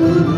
Ooh.